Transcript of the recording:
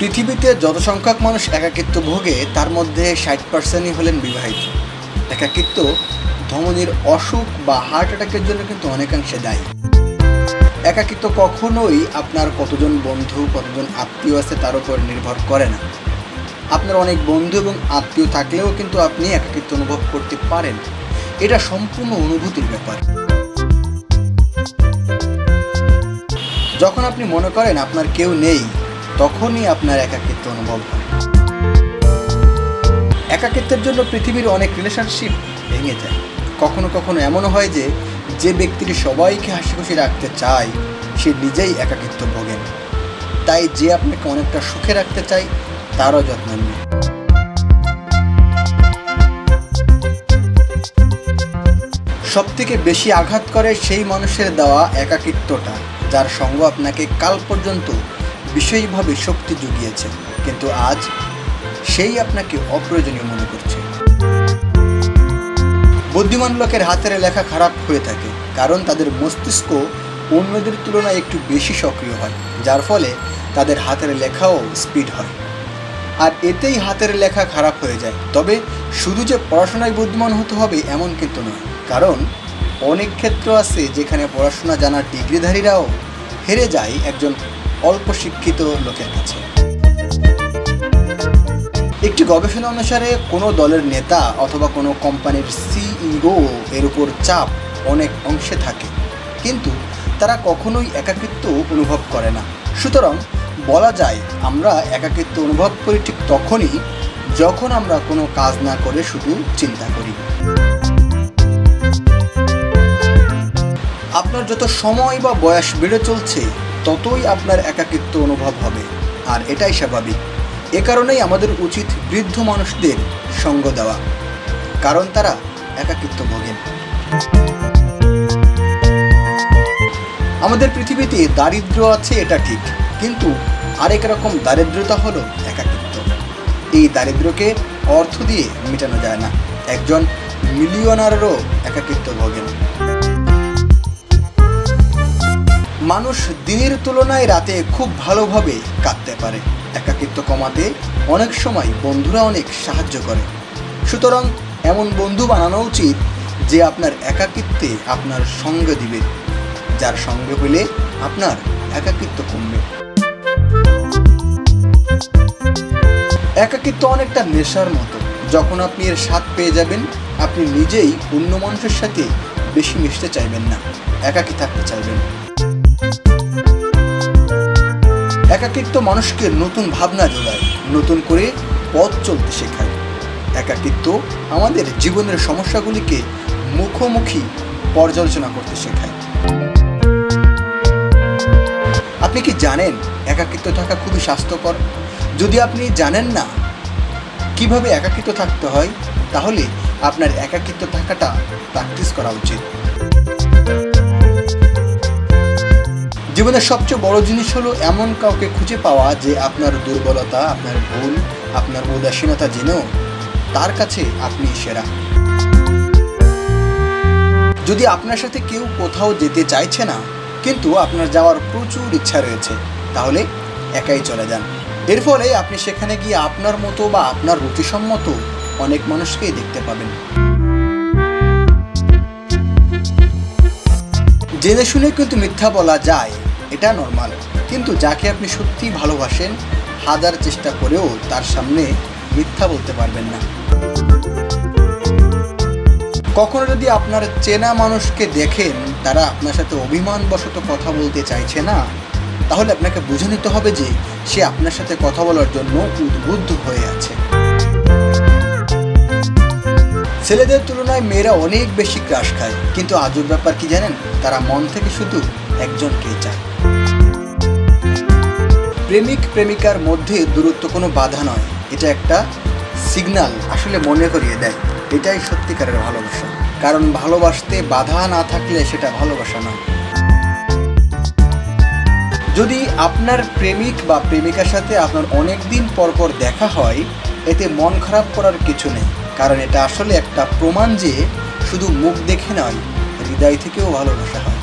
পৃথিবীতে যত সংখ্যক মানুষ একাকিত্ব ভোগে, তার মধ্যে ষাট পার্সেন্টই হলেন বিবাহিত। একাকিত্ব ধমনির অসুখ বা হার্ট অ্যাটাকের জন্য কিন্তু অনেকাংশে দায়ী। একাকিত্ব কখনোই আপনার কতজন বন্ধু, কতজন আত্মীয় আছে তার উপর নির্ভর করে না। আপনার অনেক বন্ধু এবং আত্মীয় থাকলেও কিন্তু আপনি একাকিত্ব অনুভব করতে পারেন। এটা সম্পূর্ণ অনুভূতির ব্যাপার। যখন আপনি মনে করেন আপনার কেউ নেই তখনই আপনার একাকিত্ব অনুভব হয়। একাকিত্বের জন্য পৃথিবীর অনেক রিলেশনশিপ ভেঙে যায়। কখনো কখনো এমনও হয় যে যে ব্যক্তিটি সবাইকে হাসি খুশি রাখতে চায়, সে নিজেই একাকিত্ব ভোগেন। তাই যে আপনাকে অনেকটা সুখে রাখতে চায়, তারও যত্ন নিন। সব থেকে বেশি আঘাত করে সেই মানুষের দেওয়া একাকিত্বটা, যার সঙ্গ আপনাকে কাল পর্যন্ত বিশেষভাবে শক্তি জুগিয়েছে, কিন্তু আজ সেই আপনাকে অপ্রয়োজনীয় মনে করছে। বুদ্ধিমান লোকের হাতের লেখা খারাপ হয়ে থাকে, কারণ তাদের মস্তিষ্ক অন্যদের তুলনায় একটু বেশি সক্রিয় হয়, যার ফলে তাদের হাতের লেখাও স্পিড হয়। আর এতেই হাতের লেখা খারাপ হয়ে যায়, তবে শুধু যে পড়াশোনায় বুদ্ধিমান হতে হবে এমন কিন্তু নয়, কারণ অনেক ক্ষেত্র আছে যেখানে পড়াশোনা জানার ডিগ্রিধারীরাও হেরে যায় একজন অল্প শিক্ষিত লোকের কাছে। একটি গবেষণা অনুসারে কোনো দলের নেতা অথবা কোনো কোম্পানির সিইও এর উপর চাপ অনেক অংশে থাকে। কিন্তু তারা কখনোই একাকিত্ব অনুভব করে না। সুতরাং বলা যায়, আমরা একাকিত্ব অনুভব করি ঠিক তখনই যখন আমরা কোনো কাজ না করে শুধু চিন্তা করি। আপনার যত সময় বা বয়স বেড়ে চলছে ততই আপনার একাকিত্ব অনুভব হবে, আর এটাই স্বাভাবিক। এ কারণেই আমাদের উচিত বৃদ্ধ মানুষদের সঙ্গ দেওয়া, কারণ তারা একাকিত্ব ভোগেন। আমাদের পৃথিবীতে দারিদ্র আছে, এটা ঠিক, কিন্তু আরেক রকম দারিদ্রতা হলো একাকিত্ব। এই দারিদ্রকে অর্থ দিয়ে মেটানো যায় না। একজন মিলিয়নারেরও একাকিত্ব ভোগেন। মানুষ দিনের তুলনায় রাতে খুব ভালোভাবে কাঁদতে পারে। একাকিত্ব কমাতে অনেক সময় বন্ধুরা অনেক সাহায্য করে। সুতরাং এমন বন্ধু বানানো উচিত যে আপনার একাকিত্বে আপনার সঙ্গ দিবে। যার সঙ্গে হলে আপনার একাকিত্ব কমবে। একাকিত্ব অনেকটা নেশার মতো। যখন আপনি এর স্বাদ পেয়ে যাবেন, আপনি নিজেই অন্য মানুষের সাথে বেশি মিশতে চাইবেন না। একাকি থাকতে চাইবেন। একাকিত্ব মানুষকে নতুন ভাবনা যোগায় নতুন করে পথ চলতে শেখায়। একাকিত্ব আমাদের জীবনের সমস্যাগুলিকে মুখোমুখি পর্যালোচনা করতে শেখায়। আপনি কি জানেন একাকিত্ব থাকা খুবই স্বাস্থ্যকর? যদি আপনি জানেন না কীভাবে একাকিত্ব থাকতে হয়, তাহলে আপনার একাকিত্ব থাকাটা প্র্যাকটিস করা উচিত। জীবনের সবচেয়ে বড় জিনিস হলো এমন কাউকে খুঁজে পাওয়া যে আপনার দুর্বলতা, আপনার ভুল, আপনার উদাসীনতা জেনেও তার কাছে আপনি সেরা। যদি আপনার সাথে কেউ কোথাও যেতে চাইছে না, কিন্তু আপনার যাওয়ার প্রচুর ইচ্ছা রয়েছে, তাহলে একাই চলে যান। এর ফলে আপনি সেখানে গিয়ে আপনার মতো বা আপনার রুচিসম্মত অনেক মানুষকেই দেখতে পাবেন। জেনে শুনে কিন্তু মিথ্যা বলা যায় এটা নর্মাল কিন্তু যাকে আপনি সত্যিই ভালোবাসেন, হাজার চেষ্টা করেও তার সামনে মিথ্যা বলতে পারবেন না। কখনো যদি আপনার চেনা মানুষকে দেখেন, তারা আপনার সাথে অভিমানবশত কথা বলতে চাইছে না, তাহলে আপনাকে বুঝে নিতে হবে যে সে আপনার সাথে কথা বলার জন্য উদ্বুদ্ধ হয়ে আছে। ছেলেদের তুলনায় মেয়েরা অনেক বেশি ক্রাশ খায়, কিন্তু আজব ব্যাপার কি জানেন? তারা মন থেকে শুধু একজনকেই চায়। প্রেমিক প্রেমিকার মধ্যে দূরত্ব কোনো বাধা নয়। এটা একটা সিগনাল আসলে মনে করিয়ে দেয়। এটাই সত্যিকারের ভালোবাসা। কারণ ভালোবাসতে বাধা না থাকলে সেটা ভালোবাসা নয়। যদি আপনার প্রেমিক বা প্রেমিকার সাথে আপনার অনেক দিন পর পর দেখা হয়, এতে মন খারাপ করার কিছু নেই। কারণ এটা আসলে একটা প্রমাণ যে শুধু মুখ দেখে নয়, হৃদয় থেকেও ভালোবাসা হয়।